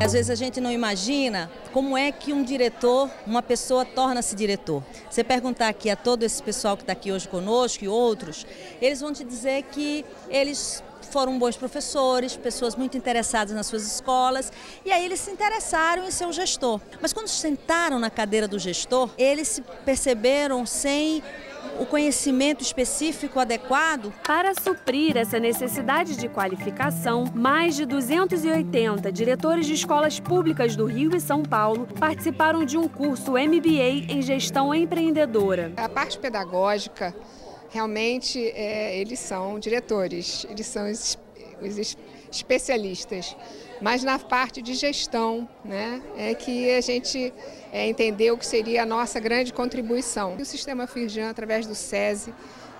Às vezes a gente não imagina como é que um diretor, uma pessoa torna-se diretor. Você perguntar aqui a todo esse pessoal que está aqui hoje conosco e outros, eles vão te dizer que eles foram bons professores, pessoas muito interessadas nas suas escolas, e aí eles se interessaram em ser um gestor. Mas quando sentaram na cadeira do gestor, eles se perceberam sem o conhecimento específico adequado. Para suprir essa necessidade de qualificação, mais de 280 diretores de escolas públicas do Rio e São Paulo participaram de um curso MBA em gestão empreendedora. A parte pedagógica realmente é, eles são diretores, eles são os, especialistas. Mas na parte de gestão, né, é que a gente é, entendeu que seria a nossa grande contribuição. O sistema Firjan, através do SESI,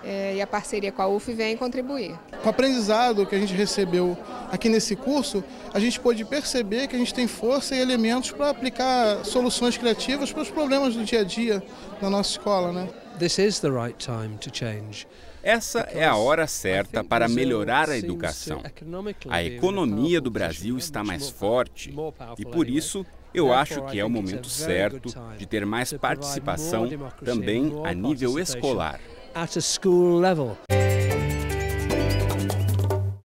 é, e a parceria com a UF vem contribuir. Com o aprendizado que a gente recebeu aqui nesse curso, a gente pôde perceber que a gente tem força e elementos para aplicar soluções criativas para os problemas do dia a dia da nossa escola. Né? This is the right time to change. Essa é a hora certa para melhorar a educação. A economia do Brasil está mais forte e, por isso, eu acho que é o momento certo de ter mais participação também a nível escolar. At a school level.